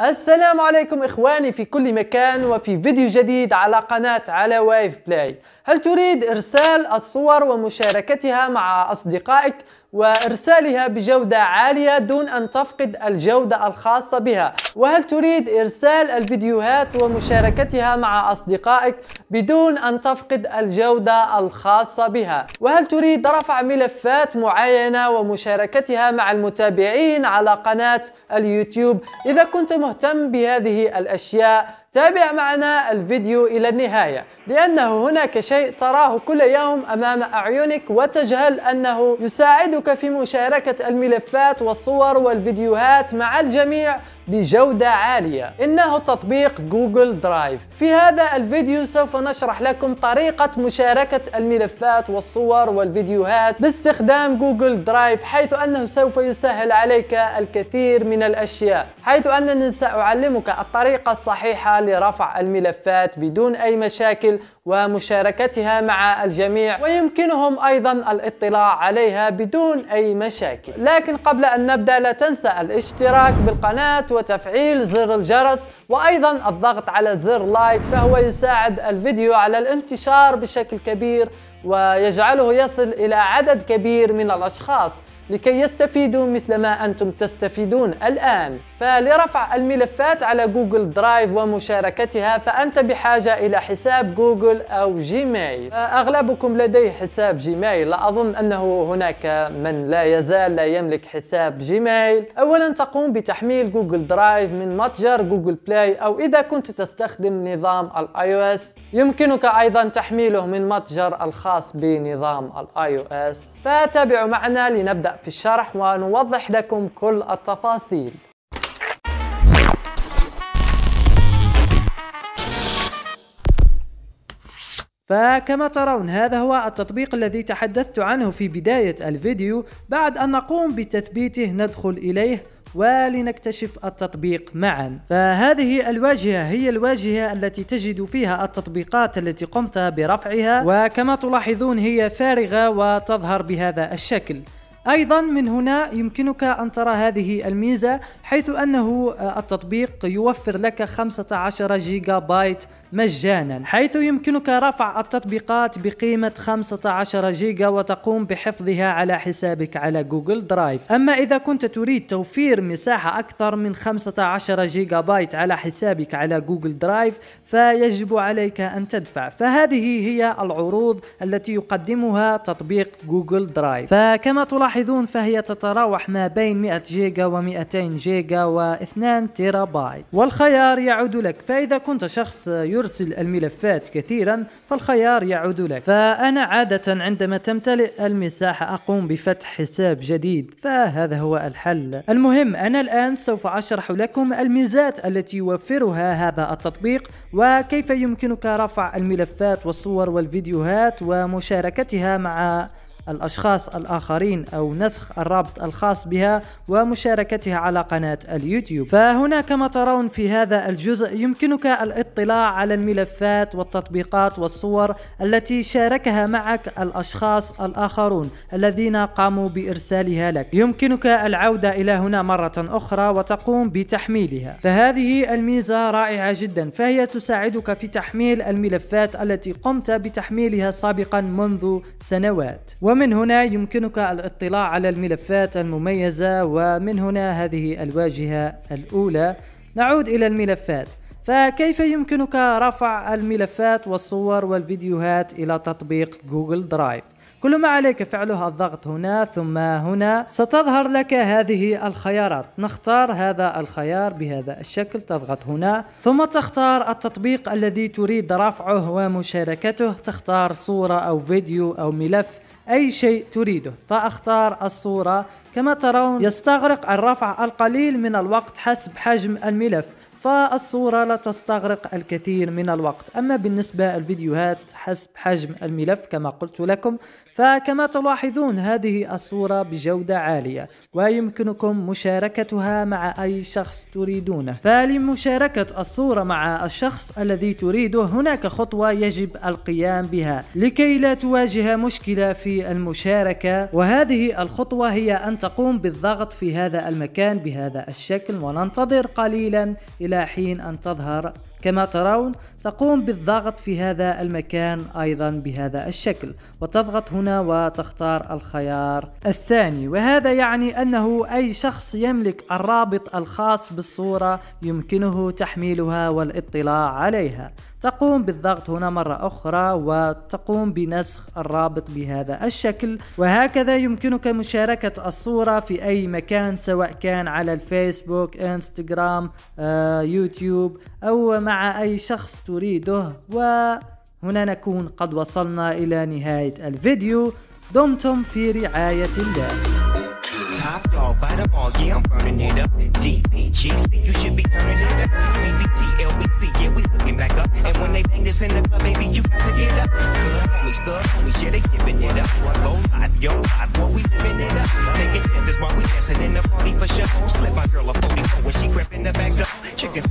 السلام عليكم إخواني في كل مكان وفي فيديو جديد على قناة على وايف بلاي هل تريد إرسال الصور ومشاركتها مع أصدقائك؟ وإرسالها بجودة عالية دون أن تفقد الجودة الخاصة بها. وهل تريد إرسال الفيديوهات ومشاركتها مع أصدقائك بدون أن تفقد الجودة الخاصة بها؟ وهل تريد رفع ملفات معينة ومشاركتها مع المتابعين على قناة اليوتيوب؟ إذا كنت مهتم بهذه الأشياء تابع معنا الفيديو إلى النهاية لأنه هناك شيء تراه كل يوم أمام أعينك وتجهل أنه يساعدك في مشاركة الملفات والصور والفيديوهات مع الجميع. بجودة عالية. إنه تطبيق Google Drive. في هذا الفيديو سوف نشرح لكم طريقة مشاركة الملفات والصور والفيديوهات باستخدام Google Drive حيث أنه سوف يسهل عليك الكثير من الأشياء حيث أنني سأعلمك الطريقة الصحيحة لرفع الملفات بدون أي مشاكل ومشاركتها مع الجميع ويمكنهم أيضا الاطلاع عليها بدون أي مشاكل. لكن قبل أن نبدأ لا تنسى الاشتراك بالقناة وتفعيل زر الجرس وأيضا الضغط على زر like فهو يساعد الفيديو على الانتشار بشكل كبير ويجعله يصل إلى عدد كبير من الأشخاص. لكي يستفيدوا مثل ما أنتم تستفيدون الآن. فلرفع الملفات على Google Drive ومشاركتها فأنت بحاجة إلى حساب جوجل أو Gmail. أغلبكم لديه حساب Gmail. لا أظن أنه هناك من لا يزال لا يملك حساب Gmail. أولا تقوم بتحميل Google Drive من متجر Google Play أو إذا كنت تستخدم نظام ال iOS يمكنك أيضا تحميله من متجر الخاص بنظام ال iOS فتابعوا معنا لنبدأ في الشرح ونوضح لكم كل التفاصيل. فكما ترون هذا هو التطبيق الذي تحدثت عنه في بداية الفيديو بعد أن نقوم بتثبيته ندخل إليه ولنكتشف التطبيق معا. فهذه الواجهة هي الواجهة التي تجد فيها التطبيقات التي قمت برفعها وكما تلاحظون هي فارغة وتظهر بهذا الشكل. أيضا من هنا يمكنك أن ترى هذه الميزة حيث أنه التطبيق يوفر لك 15 جيجا بايت مجانا حيث يمكنك رفع التطبيقات بقيمة 15 جيجا وتقوم بحفظها على حسابك على Google Drive. أما إذا كنت تريد توفير مساحة أكثر من 15 جيجا بايت على حسابك على Google Drive فيجب عليك أن تدفع. فهذه هي العروض التي يقدمها تطبيق Google Drive. فكما تلاحظون فهي تتراوح ما بين 100 جيجا و200 جيجا و2 تيرا بايت والخيار يعود لك فإذا كنت شخص يرسل الملفات كثيرا فالخيار يعود لك. فأنا عادة عندما تمتلئ المساحة أقوم بفتح حساب جديد. فهذا هو الحل. المهم أنا الآن سوف أشرح لكم الميزات التي يوفرها هذا التطبيق وكيف يمكنك رفع الملفات والصور والفيديوهات ومشاركتها مع الأشخاص الآخرين أو نسخ الرابط الخاص بها ومشاركتها على قناة اليوتيوب. فهنا كما ترون في هذا الجزء يمكنك الاطلاع على الملفات والتطبيقات والصور التي شاركها معك الأشخاص الآخرون الذين قاموا بإرسالها لك. يمكنك العودة إلى هنا مرة أخرى وتقوم بتحميلها. فهذه الميزة رائعة جدا. فهي تساعدك في تحميل الملفات التي قمت بتحميلها سابقا منذ سنوات. ومن هنا يمكنك الاطلاع على الملفات المميزة ومن هنا هذه الواجهة الأولى. نعود إلى الملفات. فكيف يمكنك رفع الملفات والصور والفيديوهات إلى تطبيق Google Drive؟ كل ما عليك فعله الضغط هنا ثم هنا. ستظهر لك هذه الخيارات. نختار هذا الخيار بهذا الشكل تضغط هنا. ثم تختار التطبيق الذي تريد رفعه ومشاركته. تختار صورة أو فيديو أو ملف أي شيء تريده. فأختار الصورة. كما ترون يستغرق الرفع القليل من الوقت حسب حجم الملف. فالصورة لا تستغرق الكثير من الوقت. أما بالنسبة الفيديوهات حسب حجم الملف كما قلت لكم فكما تلاحظون هذه الصورة بجودة عالية ويمكنكم مشاركتها مع أي شخص تريدونه. فلمشاركة الصورة مع الشخص الذي تريده هناك خطوة يجب القيام بها لكي لا تواجه مشكلة في المشاركة. وهذه الخطوة هي أن تقوم بالضغط في هذا المكان بهذا الشكل وننتظر قليلا حين أن تظهر. كما ترون تقوم بالضغط في هذا المكان أيضا بهذا الشكل وتضغط هنا وتختار الخيار الثاني. وهذا يعني أنه أي شخص يملك الرابط الخاص بالصورة يمكنه تحميلها والإطلاع عليها. تقوم بالضغط هنا مرة أخرى وتقوم بنسخ الرابط بهذا الشكل. وهكذا يمكنك مشاركة الصورة في أي مكان سواء كان على الفيسبوك إنستغرام آه، يوتيوب أو مع أي شخص تريده. وهنا نكون قد وصلنا إلى نهاية الفيديو. دمتم في رعاية الله. Top dog, bite them all, yeah, I'm burning it up. DPGC, you should be turning it up. CBT, LBC, yeah, we hooking back up. And when they bang this in the club, baby, you got to get up. Cause homies, thug homies, yeah, they giving it up. Low life, yo life, what we living it up. Taking chances while we dancing in the party for sure. Slip my girl a 44 when she crept in the back door. Chicken